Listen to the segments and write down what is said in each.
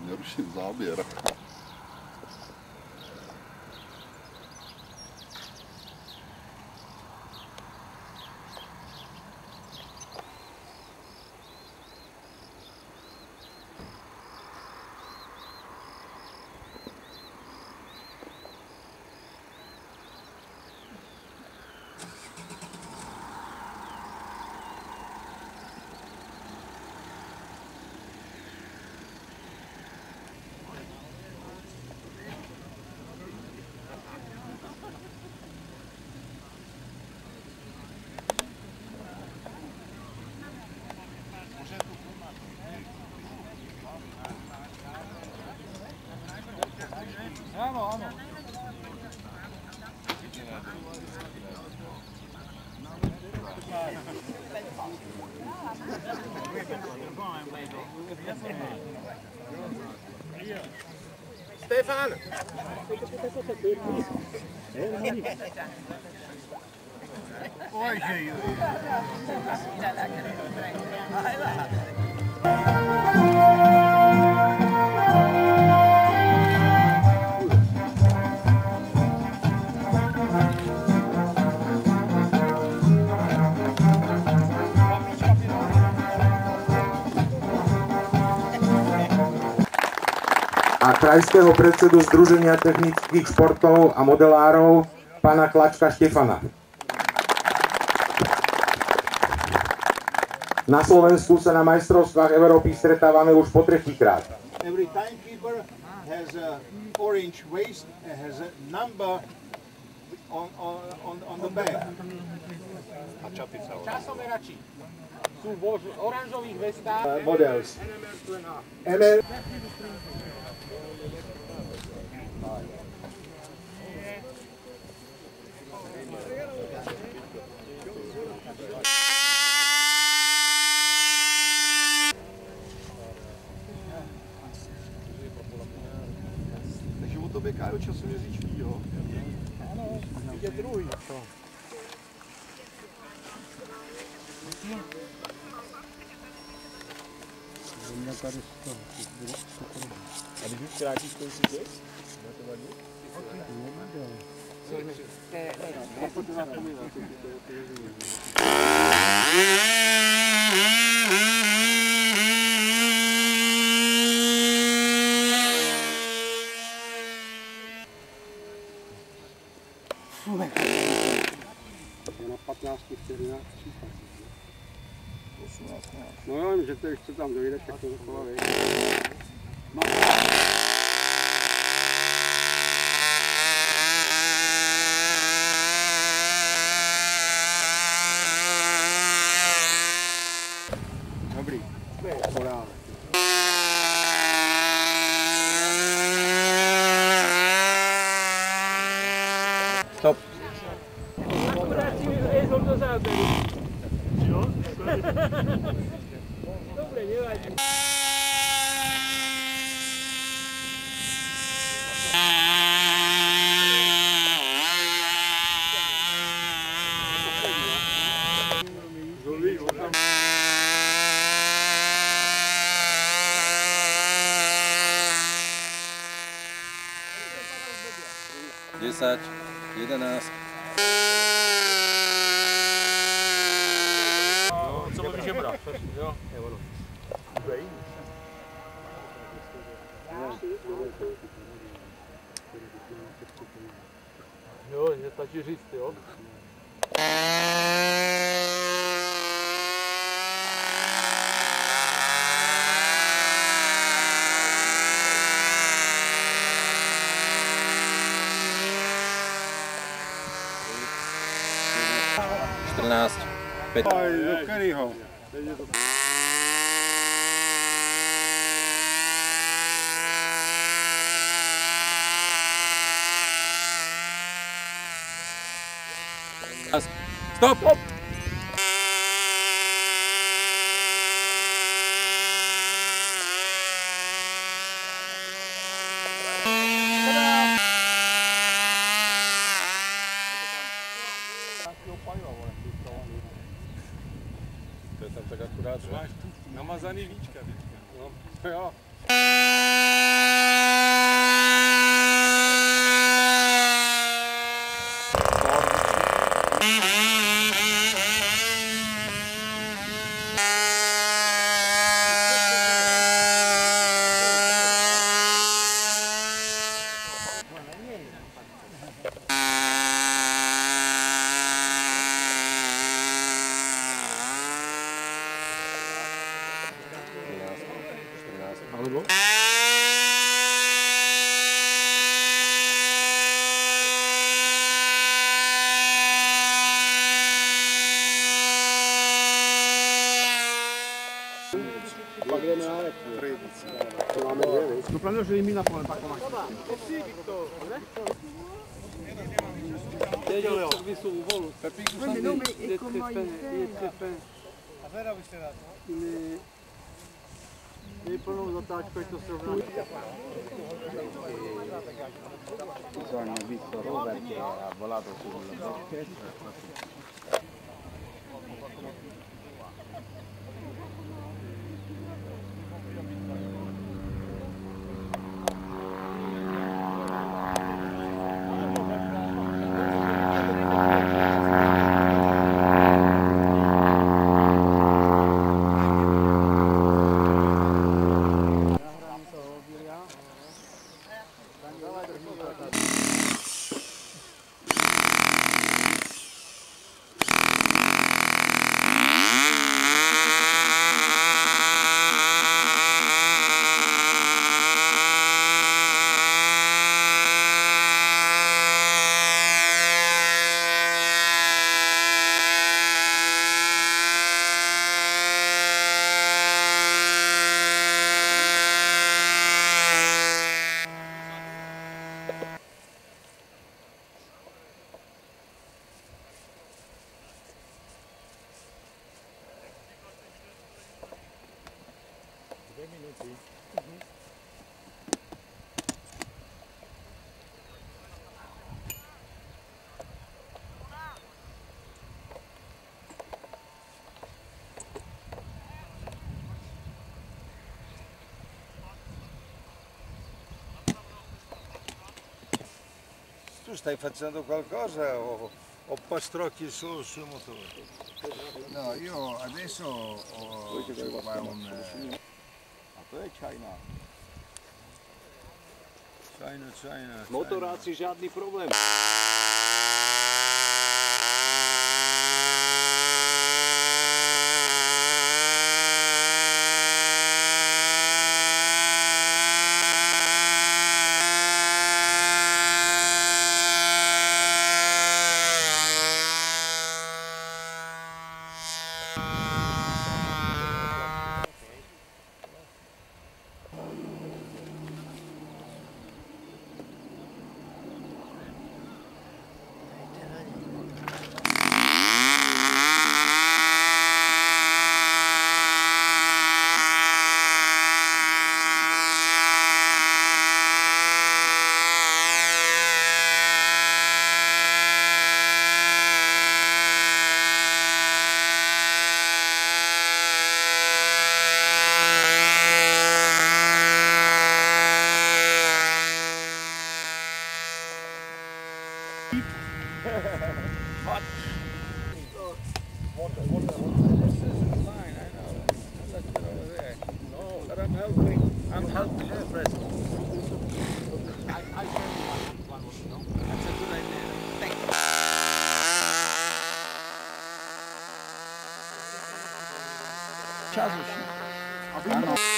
Dinheiro X-Almeira. vamos, vamos. Stefan! Oi, gente. Vai lá. krajského predsedu Združenia technických športov a modelárov pana Klačka Štefana. Na Slovensku sa na majstrovstvách Európy stretávame už po tretíkrát. Every timekeeper has a orange waist, has a number on, on, on the back. A čapica. Časomerači sú v oranžových vestách. Models. Takže o to běkají časově říčky, jo? Ano, je druhý. Země tady to. A když už krátíš. Je na 15 vteřinách 18. No jo, že to ještě tam dojde, všechno dokola vyjde. これは。ストップ。10, 11. Jo, co loví žebra. Jo. Jo, je stačí říct, jo. Pet... Stop! Stop. 13. Lo prendo, ce l'hai mina con il pacco macchina. Eh sì, Vittorio. Io ho visto un volo. Per piccolo, il nome è come A vera avete dato? Mi. Bisogna, visto Robert che ha volato sul... Tu stai facendo qualcosa o, o pastrocchi solo sul motore? No, io adesso ho devo fare un... A to je China. China, China. Motoráci žádný problém. Ciao, Sushi. I'll be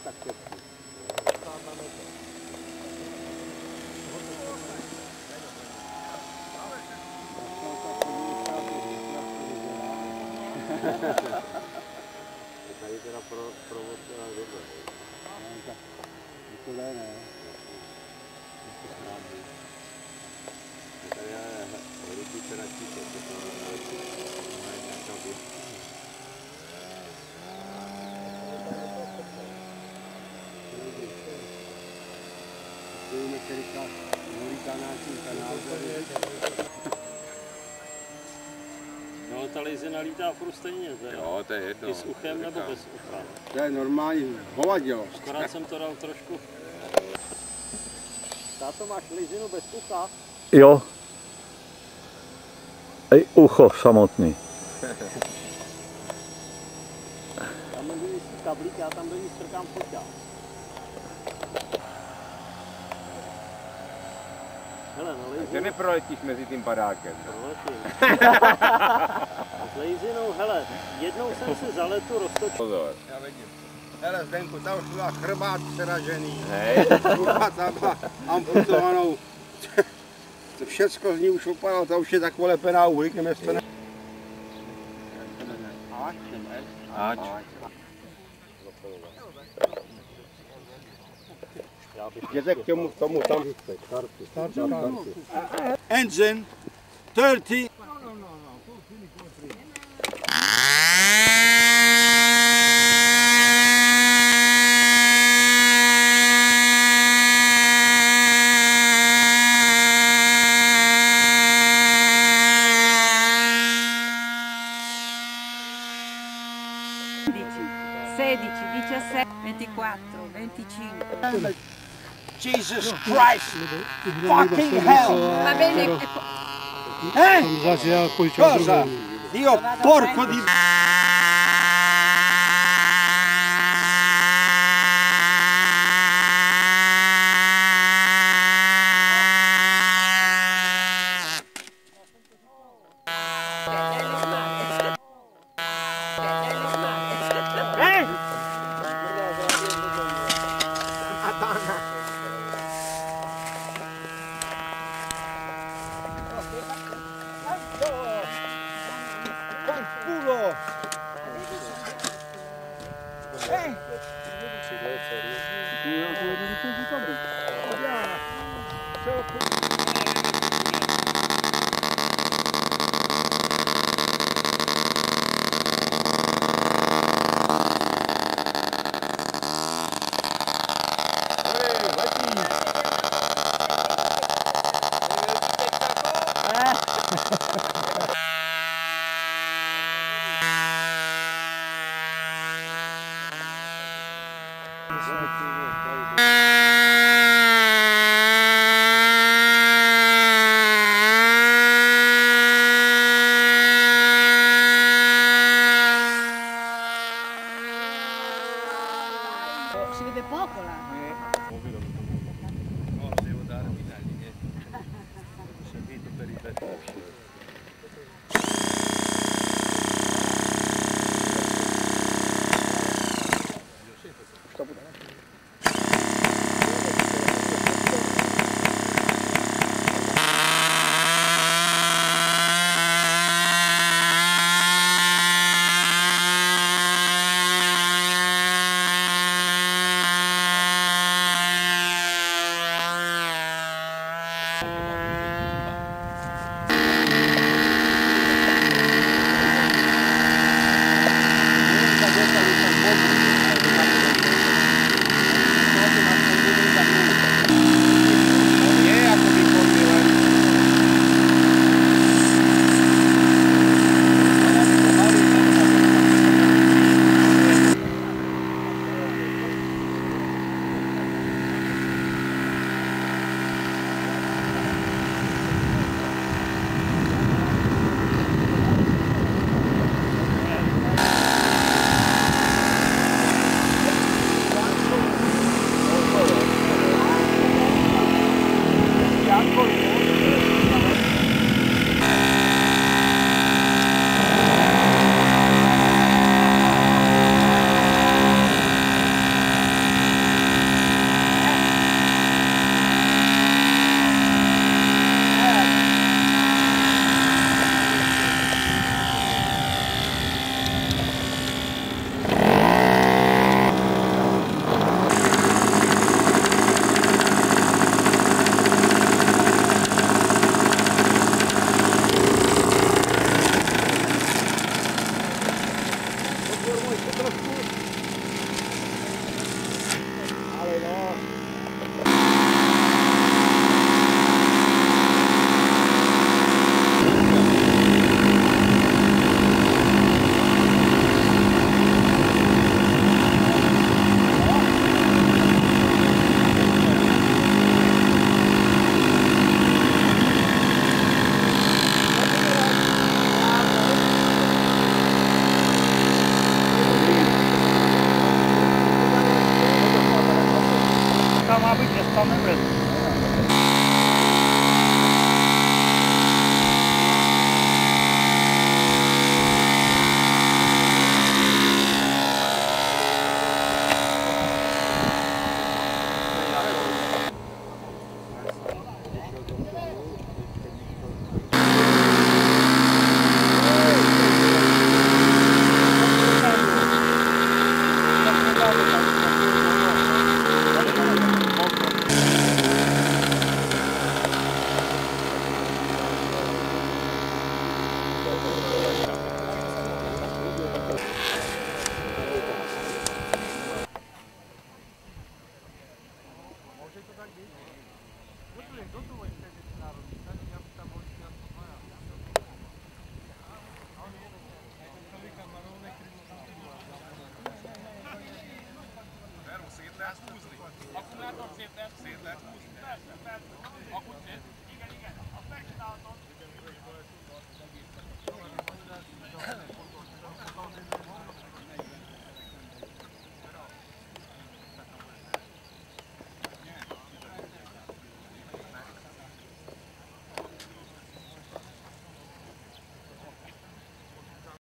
zvenku na čtyř tak Tady teda pro, provoz teda dobré. To jde, ne? Tady je veliký teda číslo, to je nějaká běžka. Který volí kanáčný kanál. No, ta lizina lítá furt stejně, teda. Jo, to je jedno. I s uchem nebo bez ucha. To je normální hovadilost. Akorát jsem to dal trošku. Táto máš lizinu bez ucha? Jo. I ucho samotný. Tam je vymyslí kablík, já tam do ní strkám foťák. Hele, no Že lizinu, neproletíš mezi tím padákem. proletím. S lizinou, hele, jednou jsem si za letu roztočil. Pozor. Já vidím. Hele, Zdenku, tam už byla chrbát přeražený. Hej. Má amputovanou. To všecko z ní už opadalo, ta už je tak polepená uhlíkem, jestli to ne... Ač. Jděte k Gezekçe muhtam muhtam. Engine 30. Diciamo. 16, Jesus Christ! Fucking hell! Va bene, po- Eh? Cosa? Dio porco di... Exato. どどこ行ってるんだろう